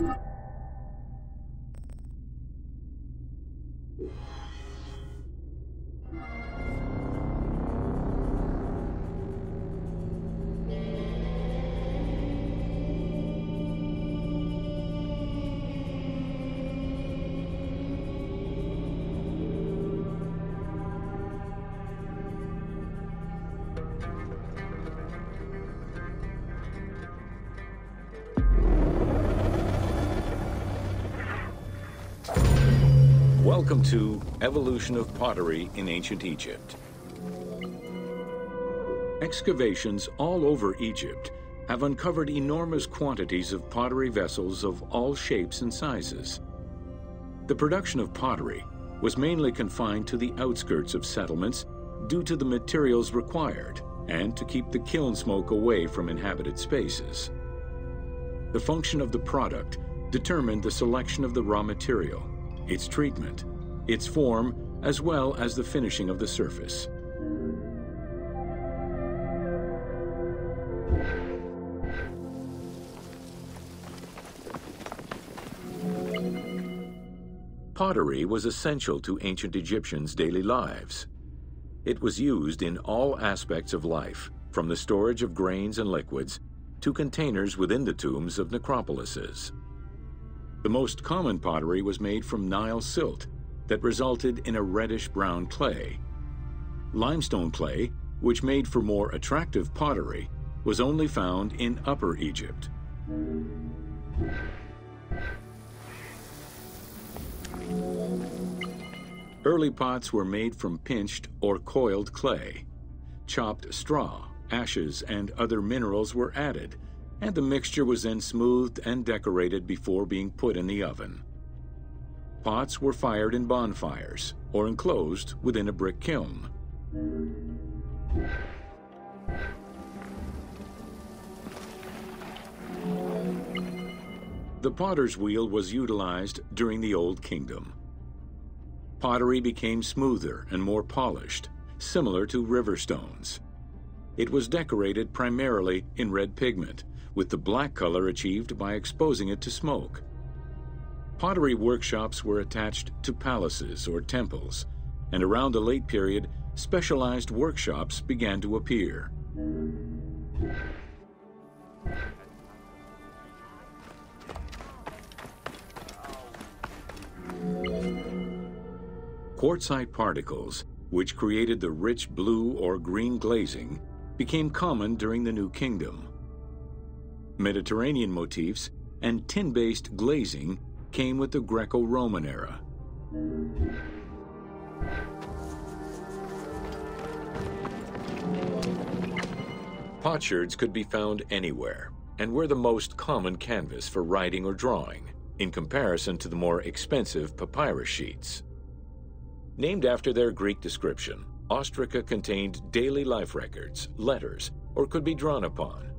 you Welcome to Evolution of Pottery in Ancient Egypt. Excavations all over Egypt have uncovered enormous quantities of pottery vessels of all shapes and sizes. The production of pottery was mainly confined to the outskirts of settlements due to the materials required and to keep the kiln smoke away from inhabited spaces. The function of the product determined the selection of the raw material, its treatment, its form, as well as the finishing of the surface. Pottery was essential to ancient Egyptians' daily lives. It was used in all aspects of life, from the storage of grains and liquids to containers within the tombs of necropolises. The most common pottery was made from Nile silt that resulted in a reddish-brown clay. Limestone clay, which made for more attractive pottery, was only found in Upper Egypt. Early pots were made from pinched or coiled clay. Chopped straw, ashes, and other minerals were added, and the mixture was then smoothed and decorated before being put in the oven. Pots were fired in bonfires or enclosed within a brick kiln. The potter's wheel was utilized during the Old Kingdom. Pottery became smoother and more polished, similar to river stones. It was decorated primarily in red pigment, with the black color achieved by exposing it to smoke. Pottery workshops were attached to palaces or temples, and around the late period, specialized workshops began to appear. Quartzite particles, which created the rich blue or green glazing, became common during the New Kingdom. Mediterranean motifs and tin-based glazing came with the Greco-Roman era. Potsherds could be found anywhere and were the most common canvas for writing or drawing, in comparison to the more expensive papyrus sheets. Named after their Greek description, ostraca contained daily life records, letters, or could be drawn upon.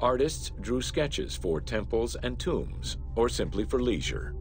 Artists drew sketches for temples and tombs, or simply for leisure.